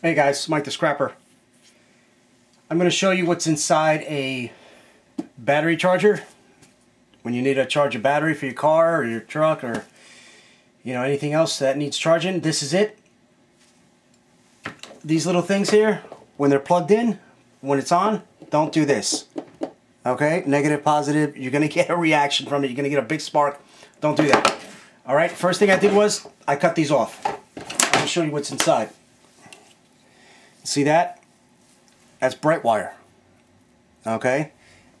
Hey guys, Mike the Scrapper. I'm going to show you what's inside a battery charger. When you need to charge a battery for your car or your truck or you know anything else that needs charging, this is it. These little things here, when they're plugged in, when it's on, don't do this. Okay, negative, positive, you're going to get a reaction from it. You're going to get a big spark. Don't do that. Alright, first thing I did was I cut these off. I'll show you what's inside. See that? That's bright wire. Okay?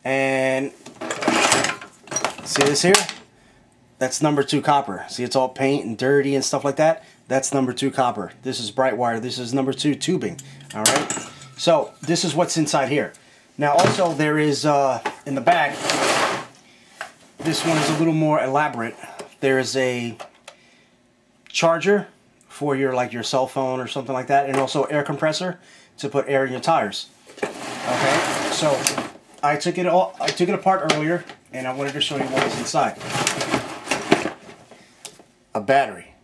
And see this here? That's number two copper. See it's all paint and dirty and stuff like that? That's number two copper. This is bright wire. This is number two tubing. Alright? So this is what's inside here. Now also there is uh, in the back, this one is a little more elaborate. There is a charger for your like your cell phone or something like that, and also air compressor to put air in your tires. Okay, so I took it all. I took it apart earlier, and I wanted to show you what was inside. A battery.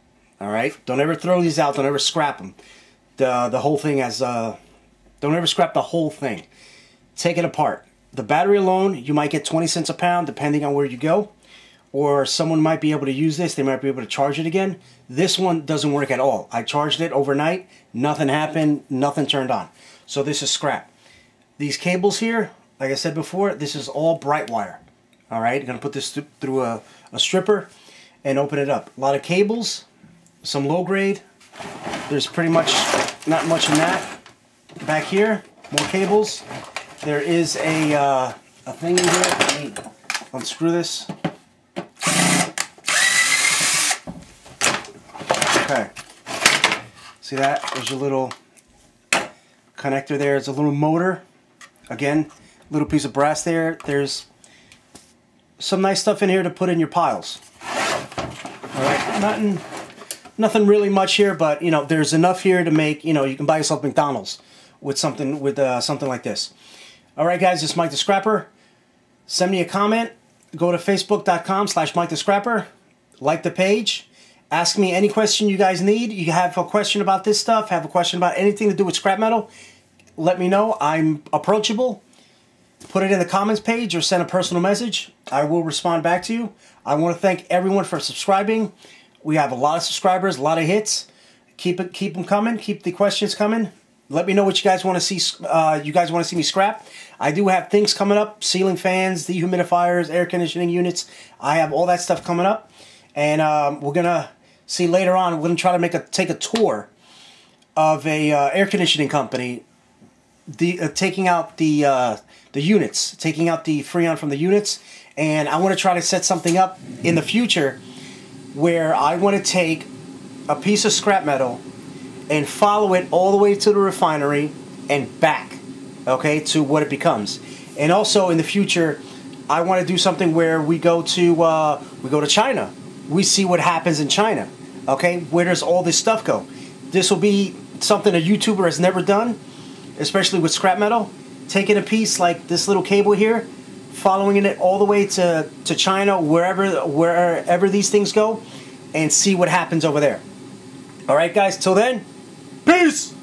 All right. Don't ever throw these out. Don't ever scrap them. The the whole thing as uh, don't ever scrap the whole thing. Take it apart. The battery alone, you might get 20 cents a pound depending on where you go or someone might be able to use this. They might be able to charge it again. This one doesn't work at all. I charged it overnight. Nothing happened. Nothing turned on. So this is scrap. These cables here, like I said before, this is all bright wire. All right, I'm to put this th through a, a stripper and open it up. A lot of cables, some low grade. There's pretty much not much in that. Back here, more cables. There is a, uh, a thing in here. Let me unscrew this. Okay. See that? There's your little connector there. It's a little motor. Again, little piece of brass there. There's some nice stuff in here to put in your piles. Alright, nothing nothing really much here, but you know, there's enough here to make, you know, you can buy yourself McDonald's with something with uh, something like this. Alright guys, this is Mike the Scrapper. Send me a comment. Go to facebook.com slash Mike the Scrapper. Like the page Ask me any question you guys need. You have a question about this stuff, have a question about anything to do with scrap metal, let me know. I'm approachable. Put it in the comments page or send a personal message. I will respond back to you. I want to thank everyone for subscribing. We have a lot of subscribers, a lot of hits. Keep it, keep them coming. Keep the questions coming. Let me know what you guys want to see. Uh, you guys want to see me scrap. I do have things coming up: ceiling fans, dehumidifiers, air conditioning units. I have all that stuff coming up, and um, we're gonna See, later on, we're to try to make a take a tour of a uh, air conditioning company, the uh, taking out the uh, the units, taking out the freon from the units, and I want to try to set something up in the future where I want to take a piece of scrap metal and follow it all the way to the refinery and back, okay, to what it becomes. And also in the future, I want to do something where we go to uh, we go to China we see what happens in China. Okay, where does all this stuff go? This will be something a YouTuber has never done, especially with scrap metal. Taking a piece like this little cable here, following it all the way to, to China, wherever wherever these things go, and see what happens over there. All right, guys. Till then, peace.